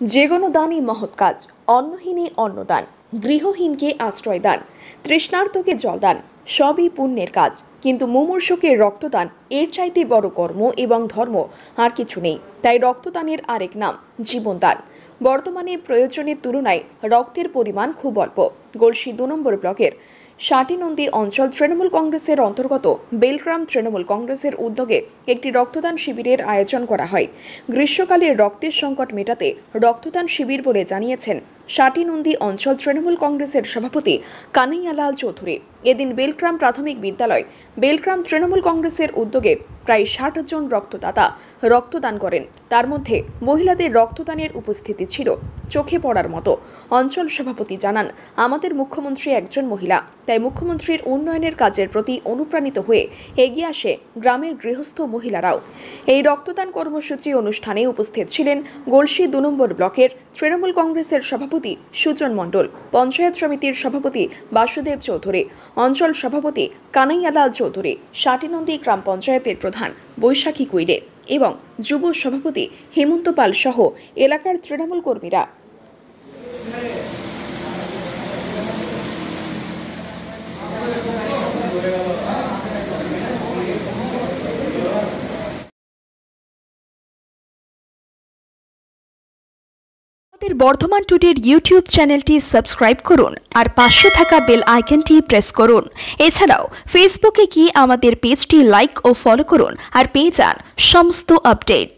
যে কোনো দানই মহৎ কাজ অন্নহীনে অন্নদান, গৃহহীনকে আশ্রয় দান তৃষ্ণার্তকে জলদান, সবই পুণ্যের কাজ। কিন্তু মুমূর্ষকে রক্তদান, এর চাইতে বড় কর্ম এবং ধর্ম আর কিছু নেই। তাই রক্তদানের আরেক নাম জীবনদান। বর্তমানে প্রয়োজনের তুলনায় রক্তের পরিমাণ খুব অল্প। গলসি দু নম্বর ব্লকের ষাটিনন্দী অঞ্চল তৃণমূল কংগ্রেসের অন্তর্গত বেলগ্রাম তৃণমূল কংগ্রেসের উদ্যোগে একটি রক্তদান শিবিরের আয়োজন করা হয়। গ্রীষ্মকালে রক্তের সংকট মেটাতে রক্তদান শিবির বলে জানিয়েছেন ষাটিনন্দী অঞ্চল তৃণমূল কংগ্রেসের সভাপতি কানাইয়ালাল চৌধুরী। এদিন বেলগ্রাম প্রাথমিক বিদ্যালয়, বেলগ্রাম তৃণমূল কংগ্রেসের উদ্যোগে প্রায় ষাট জন রক্তদাতা রক্তদান করেন। তার মধ্যে মহিলাদের রক্তদানের উপস্থিতি ছিল চোখে পড়ার মতো। অঞ্চল সভাপতি জানান, আমাদের মুখ্যমন্ত্রী একজন মহিলা, তাই মুখ্যমন্ত্রীর উন্নয়নের কাজের প্রতি অনুপ্রাণিত হয়ে এগিয়ে আসে গ্রামের গৃহস্থ মহিলারাও। এই রক্তদান কর্মসূচি অনুষ্ঠানে উপস্থিত ছিলেন গলসি দু নম্বর ব্লকের তৃণমূল কংগ্রেসের সভাপতি সুজন মণ্ডল, পঞ্চায়েত সমিতির সভাপতি বাসুদেব চৌধুরী, অঞ্চল সভাপতি কানাইয়ালাল চৌধুরী, ষাটিনন্দী গ্রাম পঞ্চায়েতের প্রধান বৈশাখী কুইরে এবং যুব সভাপতি হেমন্ত পাল সহ এলাকার তৃণমূল কর্মীরা। আমাদের বর্ধমান টুডের ইউটিউব চ্যানেলটি সাবস্ক্রাইব করুন আর পাশে থাকা বেল আইকনটি প্রেস করুন। এছাড়াও ফেসবুকে কি আমাদের পেজটি লাইক ও ফলো করুন আর পেয়ে যান সমস্ত আপডেট